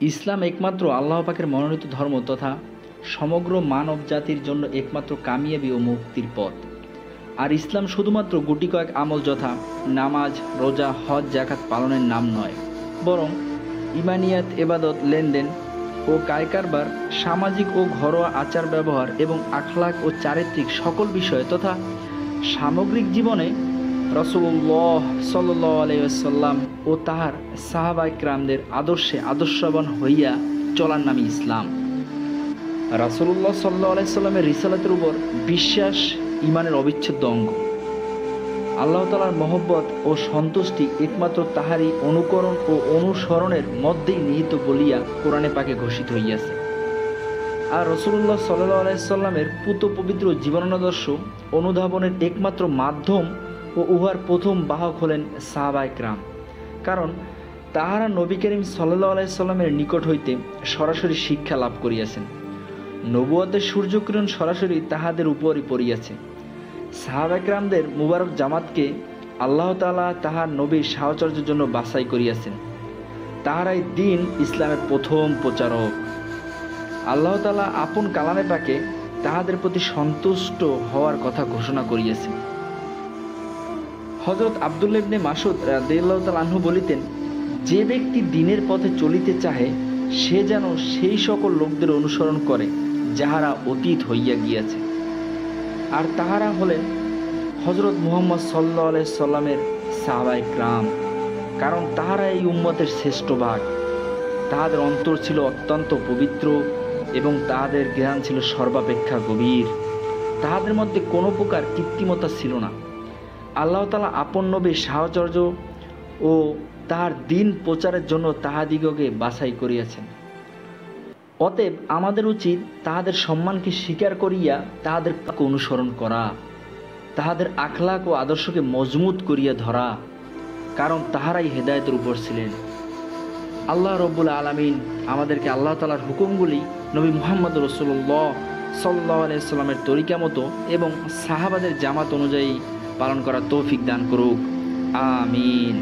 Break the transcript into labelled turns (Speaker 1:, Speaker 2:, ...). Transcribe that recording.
Speaker 1: ইসলাম একমাত্র আল্লাহ পাকের মনোনীত ধর্ম তথা সমগ্র মানব জাতির জন্য একমাত্র কামিয়াবি ও মুক্তির পথ। আর ইসলাম শুধুমাত্র গুটি কয়েক আমল যথা নামাজ, রোজা, হজ জাকাত পালনের নাম নয়, বরং ইমানিয়াত, এবাদত, লেনদেন ও কায়কারবার, সামাজিক ও ঘরোয়া আচার ব্যবহার এবং আখলাক ও চারিত্রিক সকল বিষয় তথা সামগ্রিক জীবনে রসুল্লাহ সাল্লাহ আলাইসাল্লাম ও তাহার সাহাবাইকরামদের আদর্শে আদর্শবান হইয়া চলার নামই ইসলাম। রাসুল্লাহ সাল্লাহ আলাইসাল্লামের রিসালাতের উপর বিশ্বাস ইমানের অবিচ্ছেদ্য অঙ্গ। আল্লাহ তালার মহব্বত ও সন্তুষ্টি একমাত্র তাহারই অনুকরণ ও অনুসরণের মধ্যেই নিহিত বলিয়া কোরআনে পাকে ঘোষিত হইয়াছে। আর রসুল্লাহ সাল্লাহ আলাইসাল্লামের পুত পবিত্র জীবনাদর্শ অনুধাবনের একমাত্র মাধ্যম ও উহার প্রথম বাহক হলেন সাহাবাইকরাম কারণ তাহারা নবী করিম সাল্লাহ আলাইসাল্লামের নিকট হইতে সরাসরি শিক্ষা লাভ করিয়াছেন। নবুয়াদের সূর্যকিরণ সরাসরি তাহাদের উপরই পড়িয়াছে। সাহাবাকরামদের মুবারক জামাতকে আল্লাহ তালা তাহার নবীর সাহচর্যের জন্য বাছাই করিয়াছেন। তাহারাই দিন ইসলামের প্রথম প্রচারক। আল্লাহ তালা আপন কালামে পাকে তাহাদের প্রতি সন্তুষ্ট হওয়ার কথা ঘোষণা করিয়াছেন। হজরত আবদুল্লেবনে মাসুদ রাদিল্লাহ আনহু বলিতেন, যে ব্যক্তি দিনের পথে চলিতে চাহে, সে যেন সেই সকল লোকদের অনুসরণ করে, যাহারা অতীত হইয়া গিয়াছে। আর তাহারা হলেন হজরত মুহম্মদ সাল্লা সাল্লামের সাহাবাই ক্রাম, কারণ তাহারা এই উম্মতের শ্রেষ্ঠ ভাগ। তাহাদের অন্তর ছিল অত্যন্ত পবিত্র এবং তাহাদের জ্ঞান ছিল সর্বাপেক্ষা গভীর। তাহাদের মধ্যে কোনো প্রকার কৃত্রিমতা ছিল না। আল্লাহ তালা আপন নবীর সাহচর্য ও তাহার দিন প্রচারের জন্য তাহাদিগকে বাছাই করিয়াছেন। অতএব আমাদের উচিত তাহাদের সম্মানকে স্বীকার করিয়া তাহাদের অনুসরণ করা, তাহাদের আখলাক ও আদর্শকে মজবুত করিয়া ধরা, কারণ তাহারাই হেদায়তের উপর ছিলেন। আল্লাহ রব্বুল আলমিন আমাদেরকে আল্লাহ তালার হুকুমগুলি নবী মোহাম্মদ রসুল্লাহ সাল্লাহ আলাইসাল্লামের তরিকা মতো এবং সাহাবাদের জামাত অনুযায়ী পালন করার তৌফিক দান করুক আমিন